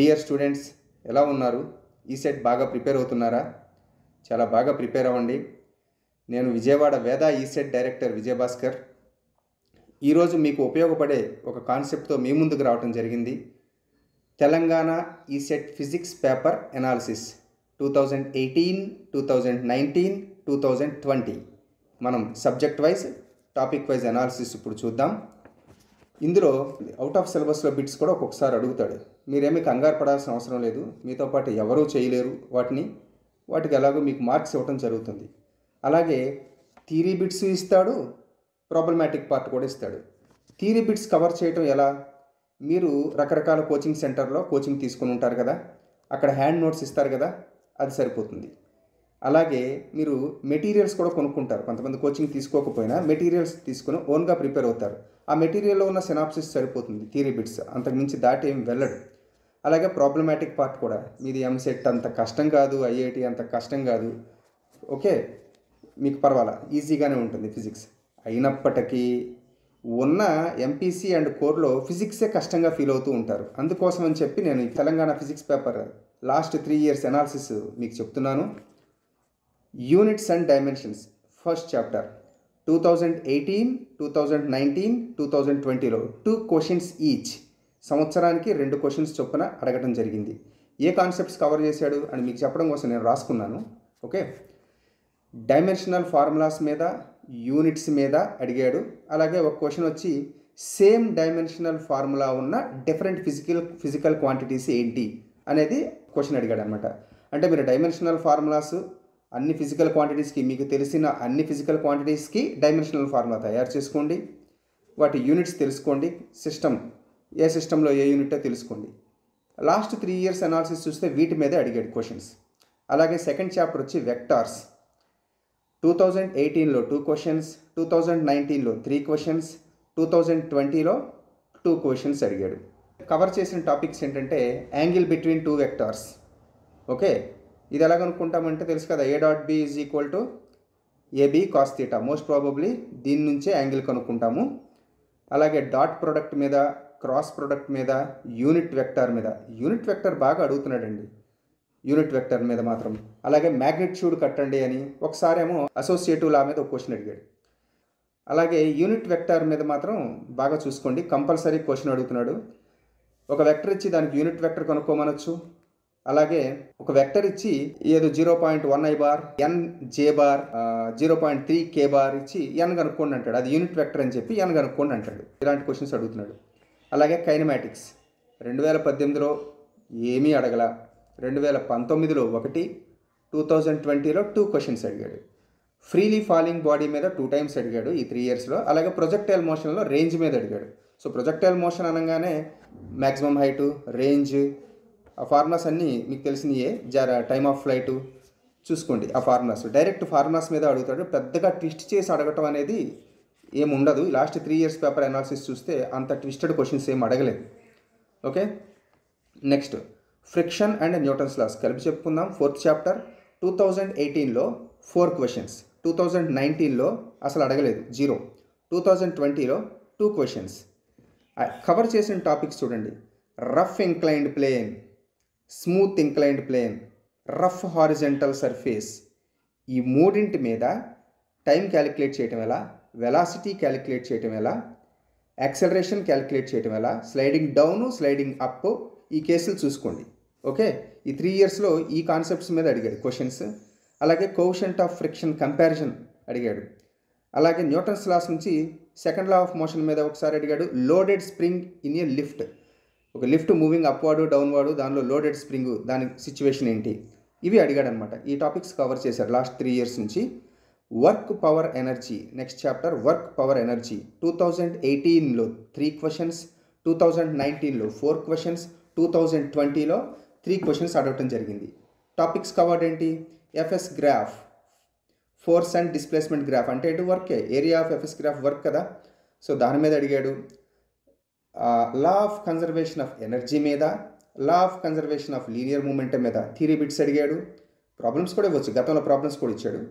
Dear students ఎలా ఉన్నారు? ECET బాగా ప్రిపేర్ అవుతున్నారా? చాలా బాగా ప్రిపేర్ అవ్వండి. నేను Vijayawada Veda ECET director Vijayabhaskar. ఈరోజు మీకు ఉపయోగపడే ఒక కాన్సెప్ట్తో మీ ముందుకు రావడం జరిగింది. Telangana ECET physics paper analysis two thousand eighteen two thousand nineteen two thousand twenty మనం subject wise topic wise analysis ఇప్పుడు చూద్దాం. ఇందులో అవుట్ ఆఫ్ సిలబస్లో బిట్స్ కూడా ఒక్కొక్కసారి అడుగుతాడు. మీరేమీ కంగారు పడాల్సిన అవసరం లేదు. మీతో పాటు ఎవరూ చేయలేరు. వాటిని వాటికి ఎలాగో మీకు మార్క్స్ ఇవ్వటం జరుగుతుంది. అలాగే థీరీ బిట్స్ ఇస్తాడు ప్రాబ్లమాటిక్ పార్ట్ కూడా ఇస్తాడు. థీరీ బిట్స్ కవర్ చేయటం ఎలా? మీరు రకరకాల కోచింగ్ సెంటర్లో కోచింగ్ తీసుకుని ఉంటారు కదా? అక్కడ హ్యాండ్ నోట్స్ ఇస్తారు కదా? అది సరిపోతుంది. అలాగే మీరు మెటీరియల్స్ కూడా కొనుక్కుంటారు. కొంతమంది కోచింగ్ తీసుకోకపోయినా మెటీరియల్స్ తీసుకుని ఓన్గా ప్రిపేర్ అవుతారు. ఆ మెటీరియల్లో ఉన్న సినాప్సిస్ సరిపోతుంది థియరీ బిట్స్ అంతకుమించి దాటి ఏం వెళ్ళడు. అలాగే ప్రాబ్లమాటిక్ పార్ట్ కూడా. మీది ఎంసెట్ అంత కష్టం కాదు ఐఐటి అంత కష్టం కాదు. ఓకే మీకు పర్వాలా? ఈజీగానే ఉంటుంది ఫిజిక్స్ అయినప్పటికీ ఉన్న ఎంపీసీ అండ్ కోర్లో ఫిజిక్సే కష్టంగా ఫీల్ అవుతూ ఉంటారు. అందుకోసం అని చెప్పి నేను ఈ Telangana physics paper last three years analysis మీకు చెప్తున్నాను. Units and dimensions first chapter two thousand eighteen two thousand nineteen two thousand ట్వంటీలో టూ క్వశ్చన్స్ ఈచ్ సంవత్సరానికి రెండు క్వశ్చన్స్ చొప్పున అడగటం జరిగింది. ఏ కాన్సెప్ట్స్ కవర్ చేశాడు అని మీకు చెప్పడం కోసం నేను రాసుకున్నాను. ఓకే డైమెన్షనల్ ఫార్ములాస్ మీద యూనిట్స్ మీద అడిగాడు. అలాగే ఒక క్వశ్చన్ వచ్చి సేమ్ డైమెన్షనల్ ఫార్ములా ఉన్న డిఫరెంట్ ఫిజికల్ ఫిజికల్ క్వాంటిటీస్ ఏంటి? అనేది క్వశ్చన్ అడిగాడు అనమాట అంటే మీరు డైమెన్షనల్ ఫార్ములాస్ అన్ని ఫిజికల్ క్వాంటిటీస్కి మీకు తెలిసిన అన్ని ఫిజికల్ క్వాంటిటీస్కి డైమెన్షనల్ ఫార్ములా తయారు చేసుకోండి. వాటి యూనిట్స్ తెలుసుకోండి. సిస్టమ్ ఏ సిస్టంలో ఏ యూనిటో తెలుసుకోండి. లాస్ట్ త్రీ ఇయర్స్ అనాలిసిస్ చూస్తే వీటి మీదే అడిగాడు క్వశ్చన్స్ అలాగే సెకండ్ చాప్టర్ వచ్చి వెక్టార్స్ టూ థౌజండ్ ఎయిటీన్లో టూ క్వశ్చన్స్ టూ థౌజండ్ నైన్టీన్లో త్రీ క్వశ్చన్స్ టూ థౌజండ్ ట్వంటీలో టూ క్వశ్చన్స్ అడిగాడు. కవర్ చేసిన టాపిక్స్ ఏంటంటే angle between two vectors okay ఇది ఎలా కనుక్కుంటామంటే తెలుసు కదా a dot b is equal to a b cos theta most probably దీని నుంచే యాంగిల్ కనుక్కుంటాము. అలాగే డాట్ ప్రోడక్ట్ మీద క్రాస్ ప్రోడక్ట్ మీద యూనిట్ వెక్టార్ మీద. యూనిట్ వెక్టర్ బాగా అడుగుతున్నాడండి. యూనిట్ వెక్టర్ మీద మాత్రం. అలాగే మ్యాగ్నిట్యూడ్ కట్టండి అని ఒకసారేమో అసోసియేటివ్ లా మీద ఒక క్వశ్చన్ అడిగాడు. అలాగే యూనిట్ వెక్టార్ మీద మాత్రం బాగా చూసుకోండి. కంపల్సరీ క్వశ్చన్ అడుగుతున్నాడు. ఒక వెక్టర్ ఇచ్చి దానికి యూనిట్ వెక్టర్ కనుక్కోమనొచ్చు. అలాగే ఒక వెక్టర్ ఇచ్చి ఏదో zero point one i bar and j bar zero point three k bar ఇచ్చి ఎన్ కనుక్కోండి అంటాడు. అది యూనిట్ వెక్టర్ అని చెప్పి ఎన్ కనుక్కోండి అంటాడు. ఇలాంటి క్వశ్చన్స్ అడుగుతున్నాడు. అలాగే కైనమాటిక్స్ రెండు వేల పద్దెనిమిదిలో ఏమీ అడగల. రెండు వేల పంతొమ్మిదిలో ఒకటి టూ థౌజండ్ ట్వంటీలో టూ క్వశ్చన్స్ అడిగాడు. ఫ్రీలీ ఫాలింగ్ బాడీ మీద టూ టైమ్స్ అడిగాడు ఈ త్రీ ఇయర్స్లో అలాగే ప్రొజెక్టైల్ మోషన్లో రేంజ్ మీద అడిగాడు. సో ప్రొజెక్టైల్ మోషన్ అనగానే మ్యాక్సిమం హైటు రేంజ్ ఆ ఫార్ములాస్ అన్నీ మీకు తెలిసినయే. జర టైమ్ ఆఫ్ ఫ్లైట్ చూసుకోండి ఆ ఫార్ములాస్ డైరెక్ట్ ఫార్ములాస్ మీద అడుగుతాడు. పెద్దగా ట్విస్ట్ చేసి అడగటం అనేది ఏముండదు last three years paper analysis చూస్తే అంత ట్విస్టెడ్ క్వశ్చన్స్ ఏం అడగలేదు. Okay? Next. Friction and Newton's laws. కలిపి చెప్పుకుందాం. Fourth chapter. టూ థౌజండ్ ఎయిటీన్లో ఫోర్ క్వశ్చన్స్. టూ థౌజండ్ నైన్టీన్లో అసలు అడగలేదు. జీరో. టూ థౌజండ్ ట్వంటీలో టూ క్వశ్చన్స్. కవర్ చేసిన టాపిక్స్ చూడండి. Rough inclined plane. Smooth inclined plane rough horizontal surface ఈ మూడింటి మీద టైం క్యాలిక్యులేట్ చేయటం ఎలా? వెలాసిటీ క్యాలిక్యులేట్ చేయటం ఎలా? యాక్సలరేషన్ క్యాలిక్యులేట్ చేయటం ఎలా? స్లైడింగ్ డౌను స్లైడింగ్ అప్ ఈ కేసులు చూసుకోండి. ఓకే ఈ త్రీ ఇయర్స్లో ఈ కాన్సెప్ట్స్ మీద అడిగాడు క్వశ్చన్స్ అలాగే కోషంట్ ఆఫ్ ఫ్రిక్షన్ కంపారిజన్ అడిగాడు. అలాగే న్యూటన్స్ లాస్ నుంచి సెకండ్ లా ఆఫ్ మోషన్ మీద ఒకసారి అడిగాడు. Loaded spring in a lift ఒక లిఫ్ట్ మూవింగ్ అప్వార్డు డౌన్వార్డు దానిలో లోడెడ్ స్ప్రింగ్ దాని సిచ్యువేషన్ ఏంటి? ఇవి అడిగాడు అనమాట ఈ టాపిక్స్ కవర్ చేశారు లాస్ట్ త్రీ ఇయర్స్ నుంచి. Work power energy next chapter work power energy. Two thousand ఎయిటీన్లో త్రీ క్వశ్చన్స్ టూ థౌజండ్ నైన్టీన్లో ఫోర్ క్వశ్చన్స్ టూ థౌజండ్ ట్వంటీలో త్రీ క్వశ్చన్స్ అడగటం జరిగింది. టాపిక్స్ కవర్డ్ ఏంటి? FS graph force and displacement graph అంటే ఇటు వర్కే? Area of FS graph work కదా? సో దాని మీద అడిగాడు. Law of conservation of energy మీద law of conservation of linear momentum మీద థీరీ బిట్స్ అడిగాడు. ప్రాబ్లమ్స్ కూడా ఇవ్వచ్చు. గతంలో ప్రాబ్లమ్స్ కూడా ఇచ్చాడు.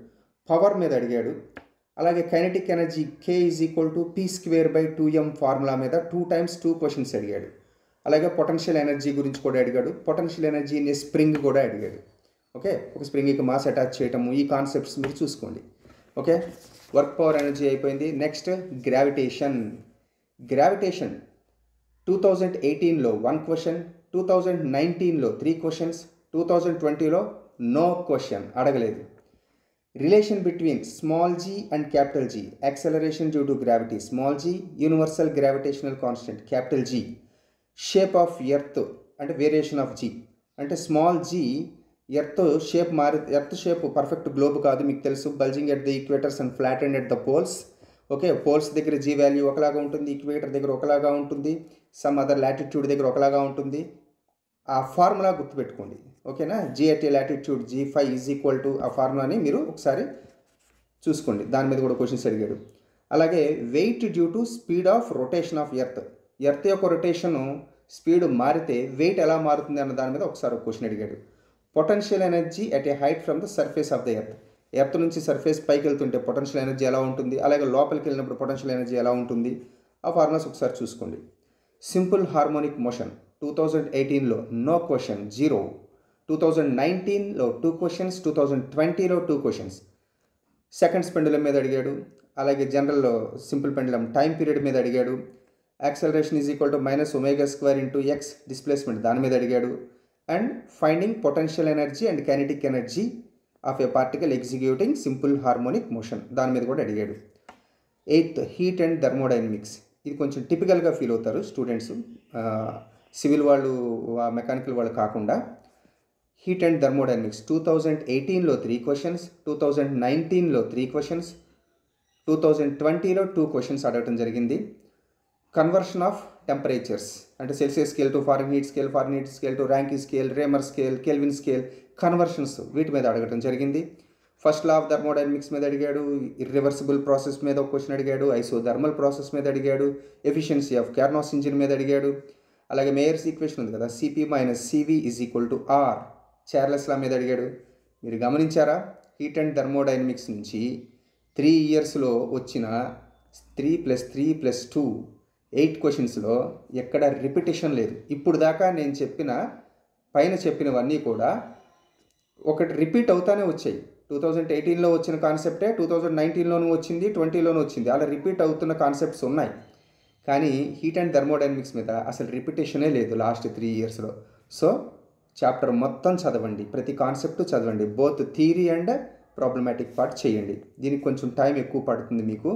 పవర్ మీద అడిగాడు. అలాగే kinetic energy k is equal to p square by two m formula మీద టూ టైమ్స్ టూ క్వశ్చన్స్ అడిగాడు. అలాగే పొటెన్షియల్ ఎనర్జీ గురించి కూడా అడిగాడు. పొటెన్షియల్ ఎనర్జీ అనే స్ప్రింగ్ కూడా అడిగాడు. ఓకే ఒక స్ప్రింగ్కి మాస్ అటాచ్ చేయటము ఈ కాన్సెప్ట్స్ మీరు చూసుకోండి. ఓకే వర్క్ పవర్ ఎనర్జీ అయిపోయింది. Next gravitation gravitation two thousand ఎయిటీన్లో వన్ క్వశ్చన్ టూ థౌజండ్ నైన్టీన్లో త్రీ క్వశ్చన్స్ టూ థౌజండ్ ట్వంటీలో నో క్వశ్చన్ అడగలేదు. Relation between small g and capital g acceleration due to gravity small g universal gravitational constant capital g shape of earth అంటే variation of G అంటే small G earth shape మారి earth shape perfect globe కాదు మీకు తెలుసు bulging at the equators and flat and at the poles okay poles దగ్గర G value ఒకలాగా ఉంటుంది equator దగ్గర ఒకలాగా ఉంటుంది. సమ్ అదర్ లాటిట్యూడ్ దగ్గర ఒకలాగా ఉంటుంది. ఆ ఫార్ములా గుర్తుపెట్టుకోండి. ఓకేనా? G latitude g five is equal to ఆ ఫార్ములాని మీరు ఒకసారి చూసుకోండి. దాని మీద కూడా క్వశ్చన్స్ అడిగాడు. అలాగే weight due to speed of rotation of earth earth యొక్క రొటేషన్ స్పీడ్ మారితే వెయిట్ ఎలా మారుతుంది అన్న దాని మీద ఒకసారి ఒక క్వశ్చన్ అడిగాడు. Potential energy at a height from the surface of the earth earth నుంచి సర్ఫేస్ పైకి వెళ్తుంటే పొటెన్షియల్ ఎనర్జీ ఎలా ఉంటుంది? అలాగే లోపలికి వెళ్ళినప్పుడు పొటెన్షియల్ ఎనర్జీ ఎలా ఉంటుంది? ఆ ఫార్ములాస్ ఒకసారి చూసుకోండి. Simple harmonic motion two thousand ఎయిటీన్లో no question zero. Two thousand నైన్టీన్లో టూ క్వశ్చన్స్ టూ థౌజండ్ ట్వంటీలో టూ క్వశ్చన్స్. సెకండ్స్ పెండులం మీద అడిగాడు. అలాగే జనరల్లో సింపుల్ పెండులం టైం పీరియడ్ మీద అడిగాడు. Acceleration is equal to minus omega square into x displacement దాని మీద అడిగాడు. And finding potential energy and kinetic energy of a particle executing simple harmonic motion దాని మీద కూడా అడిగాడు. Eighth heat and thermodynamics. ఇది కొంచెం టిపికల్గా ఫీల్ అవుతారు స్టూడెంట్స్ సివిల్ వాళ్ళు మెకానికల్ వాళ్ళు కాకుండా heat and thermodynamics two thousand ఎయిటీన్లో త్రీ క్వశ్చన్స్ టూ థౌజండ్ నైన్టీన్లో త్రీ క్వశ్చన్స్ టూ థౌజండ్ ట్వంటీలో టూ క్వశ్చన్స్ అడగటం జరిగింది. కన్వర్షన్ ఆఫ్ టెంపరేచర్స్ అంటే Celsius scale to Fahrenheit scale Fahrenheit scale to Rankine scale Reaumur scale Kelvin scale conversions వీటి మీద అడగటం జరిగింది. ఫస్ట్ లా ఆఫ్ థర్మోడైనమిక్స్ మీద అడిగాడు ఇర్రివర్సిబుల్ ప్రాసెస్ మీద ఒక క్వశ్చన్ అడిగాడు ఐసోథర్మల్ ప్రాసెస్ మీద అడిగాడు ఎఫిషియన్సీ ఆఫ్ క్యార్నాస్ ఇంజిన్ మీద అడిగాడు. అలాగే మేయర్స్ ఈక్వేషన్ ఉంది కదా CP minus CV is equal to R Charles law మీద అడిగాడు. మీరు గమనించారా? హీట్ అండ్ థర్మోడైనమిక్స్ నుంచి త్రీ ఇయర్స్లో వచ్చిన three plus three plus two eight క్వశ్చన్స్లో ఎక్కడ రిపిటేషన్ లేదు. ఇప్పుడు దాకా నేను చెప్పిన పైన చెప్పినవన్నీ కూడా ఒకటి రిపీట్ అవుతానే వచ్చాయి. టూ థౌజండ్ ఎయిటీన్లో వచ్చిన కాన్సెప్టే టూ థౌజండ్ నైన్టీన్లోనూ వచ్చింది ట్వంటీలోనూ వచ్చింది. అలా రిపీట్ అవుతున్న కాన్సెప్ట్స్ ఉన్నాయి. కానీ హీట్ అండ్ థర్మోడైనమిక్స్ మీద అసలు రిపిటేషనే లేదు లాస్ట్ త్రీ ఇయర్స్లో సో చాప్టర్ మొత్తం చదవండి. ప్రతి కాన్సెప్ట్ చదవండి. Both theory and problematic part చేయండి. దీనికి కొంచెం టైం ఎక్కువ పడుతుంది మీకు.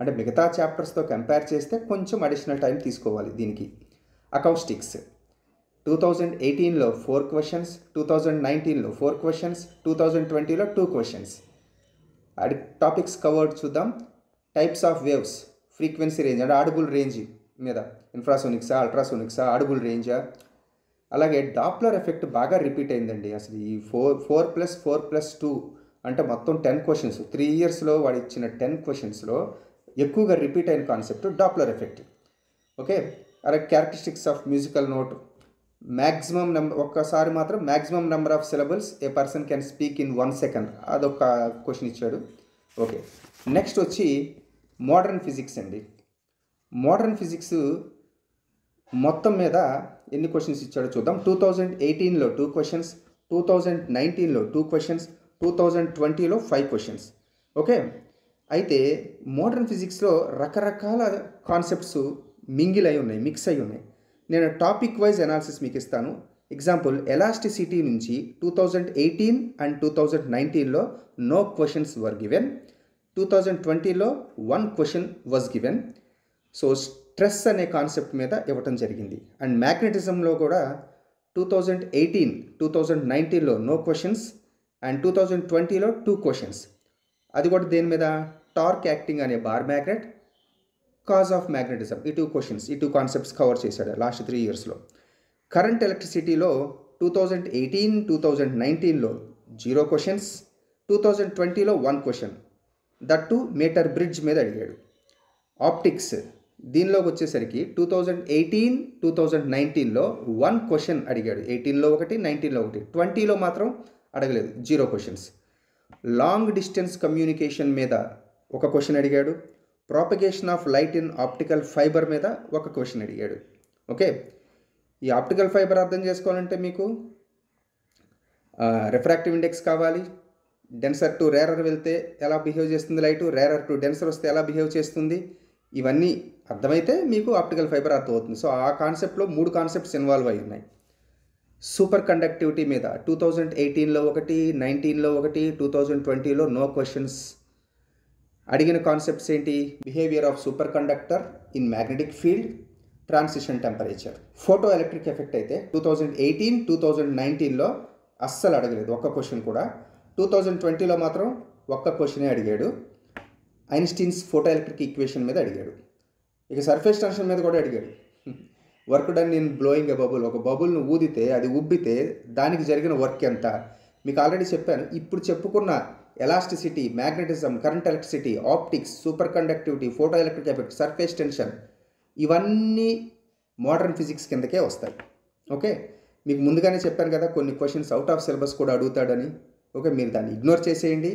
అంటే మిగతా చాప్టర్స్తో కంపేర్ చేస్తే కొంచెం అడిషనల్ టైం తీసుకోవాలి దీనికి. అకౌస్టిక్స్ టూ థౌజండ్ ఎయిటీన్లో ఫోర్ క్వశ్చన్స్ టూ థౌజండ్ నైన్టీన్లో ఫోర్ క్వశ్చన్స్ టూ థౌజండ్ ట్వంటీలో టూ క్వశ్చన్స్ అడి టాపిక్స్ కవర్డ్ చూద్దాం. Types of waves frequency range అంటే ఆడుబుల్ రేంజ్ మీద. ఇన్ఫ్రాసోనిక్సా అల్ట్రాసోనిక్సా ఆడుబుల్ రేంజా అలాగే డాప్లర్ ఎఫెక్ట్ బాగా రిపీట్ అయిందండి. అసలు ఈ four four plus four plus two అంటే మొత్తం టెన్ క్వశ్చన్స్ త్రీ ఇయర్స్లో వాడు ఇచ్చిన టెన్ క్వశ్చన్స్లో ఎక్కువగా రిపీట్ అయిన కాన్సెప్ట్ డాప్లర్ ఎఫెక్ట్ ఓకే అలాగే characteristics of musical note maximum number ఒక్కసారి మాత్రం maximum number of syllables a person can speak in one second అదొక క్వశ్చన్ ఇచ్చాడు. ఓకే నెక్స్ట్ వచ్చి మోడర్న్ ఫిజిక్స్ అండి. మోడర్న్ ఫిజిక్స్ మొత్తం మీద ఎన్ని క్వశ్చన్స్ ఇచ్చాడో చూద్దాం. టూ థౌజండ్ ఎయిటీన్లో టూ క్వశ్చన్స్ టూ థౌజండ్ నైన్టీన్లో టూ క్వశ్చన్స్ టూ థౌజండ్ ట్వంటీలో ఫైవ్ క్వశ్చన్స్ ఓకే అయితే మోడర్న్ ఫిజిక్స్లో రకరకాల కాన్సెప్ట్స్ మింగిల్ అయి ఉన్నాయి మిక్స్ అయి ఉన్నాయి. నేను టాపిక్ వైజ్ అనాలిసిస్ మీకు ఇస్తాను. ఎగ్జాంపుల్ ఎలాస్టిసిటీ నుంచి two thousand eighteen and two thousand నైన్టీన్లో no questions were given two thousand ట్వంటీలో one question was given so stress అనే కాన్సెప్ట్ మీద ఇవ్వటం జరిగింది. అండ్ మ్యాగ్నెటిజంలో కూడా two thousand eighteen two thousand నైన్టీన్లో no questions and two thousand ట్వంటీలో టూ క్వశ్చన్స్ అది కూడా దేని మీద? టార్క్ యాక్టింగ్ అనే bar magnet cause of magnetism ఈ టూ క్వశ్చన్స్ ఈ టూ కాన్సెప్ట్స్ కవర్ చేశాడు లాస్ట్ త్రీ ఇయర్స్లో current ఎలక్ట్రిసిటీలో two thousand eighteen two thousand నైన్టీన్లో జీరో క్వశ్చన్స్ టూ థౌజండ్ ట్వంటీలో one question that too meter bridge మీద అడిగాడు. ఆప్టిక్స్ దీనిలోకి వచ్చేసరికి two thousand eighteen two thousand నైన్టీన్లో వన్ క్వశ్చన్ అడిగాడు. ఎయిటీన్లో ఒకటి నైన్టీన్లో ఒకటి. ట్వంటీలో మాత్రం అడగలేదు. Zero questions long distance communication మీద ఒక క్వశ్చన్ అడిగాడు. Propagation of light in optical fibre మీద ఒక క్వశ్చన్ అడిగాడు. ఓకే? ఈ ఆప్టికల్ ఫైబర్ అర్థం చేసుకోవాలంటే మీకు రిఫ్రాక్టివ్ ఇండెక్స్ కావాలి. డెన్సర్ టు రేరర్ వెళ్తే ఎలా బిహేవ్ చేస్తుంది లైట్ రేరర్ టు డెన్సర్ వస్తే ఎలా బిహేవ్ చేస్తుంది? ఇవన్నీ అర్థమైతే మీకు ఆప్టికల్ ఫైబర్ అర్థమవుతుంది. సో ఆ కాన్సెప్ట్లో మూడు కాన్సెప్ట్స్ ఇన్వాల్వ్ అయి ఉన్నాయి. సూపర్ కండక్టివిటీ మీద టూ థౌజండ్ ఎయిటీన్లో ఒకటి నైన్టీన్లో ఒకటి టూ థౌజండ్ ట్వంటీలో నో క్వశ్చన్స్ అడిగిన కాన్సెప్ట్స్ ఏంటి? Behaviour of superconductor in magnetic field transition temperature photoelectric effect అయితే two thousand eighteen two thousand నైన్టీన్లో అస్సలు అడగలేదు ఒక్క క్వశ్చన్ కూడా. టూ థౌజండ్ ట్వంటీలో మాత్రం ఒక్క క్వశ్చనే అడిగాడు. ఐన్స్టీన్స్ ఫోటో ఎలక్ట్రిక్ ఈక్వేషన్ మీద అడిగాడు. ఇక సర్ఫేస్ టెన్షన్ మీద కూడా అడిగాడు. Work done in blowing a bubble ఒక బబుల్ను ఊదితే అది ఉబ్బితే దానికి జరిగిన వర్క్ ఎంత? మీకు ఆల్రెడీ చెప్పాను. ఇప్పుడు చెప్పుకున్న elasticity magnetism current electricity optics superconductivity photoelectric effect surface tension ఇవన్నీ మోడర్న్ ఫిజిక్స్ కిందకే వస్తాయి. ఓకే? మీకు ముందుగానే చెప్పాను కదా కొన్ని క్వశ్చన్స్ అవుట్ ఆఫ్ సిలబస్ కూడా అడుగుతాడని. ఓకే? మీరు దాన్ని ఇగ్నోర్ చేసేయండి.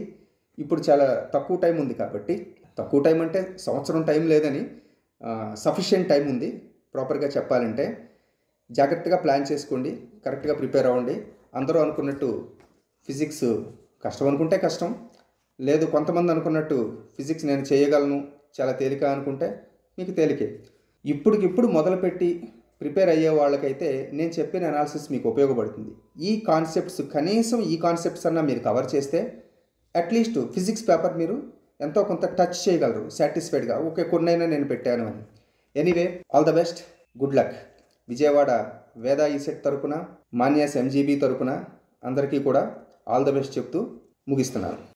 ఇప్పుడు చాలా తక్కువ టైం ఉంది కాబట్టి. తక్కువ టైం అంటే సంవత్సరం టైం లేదని సఫిషియెంట్ టైం ఉంది. ప్రాపర్గా చెప్పాలంటే జాగ్రత్తగా ప్లాన్ చేసుకోండి కరెక్ట్గా ప్రిపేర్ అవ్వండి. అందరూ అనుకున్నట్టు ఫిజిక్స్ కష్టం అనుకుంటే కష్టం లేదు కొంతమంది అనుకున్నట్టు ఫిజిక్స్ నేను చేయగలను చాలా తేలిక అనుకుంటే మీకు తేలికే. ఇప్పటికిప్పుడు మొదలుపెట్టి ప్రిపేర్ అయ్యే వాళ్ళకైతే నేను చెప్పిన అనాలిసిస్ మీకు ఉపయోగపడుతుంది. ఈ కాన్సెప్ట్స్ కనీసం ఈ కాన్సెప్ట్స్ అన్నా మీరు కవర్ చేస్తే అట్లీస్ట్ ఫిజిక్స్ పేపర్ మీరు ఎంతో కొంత టచ్ చేయగలరు సాటిస్ఫైడ్గా. ఓకే కొన్నైనా నేను పెట్టాను అని. Anyway all the best good luck. Vijayawada Veda ECET తరపున మాన్యాస్ ఎంజీబీ తరపున అందరికీ కూడా ఆల్ ద బెస్ట్ చెప్తూ ముగిస్తున్నాను.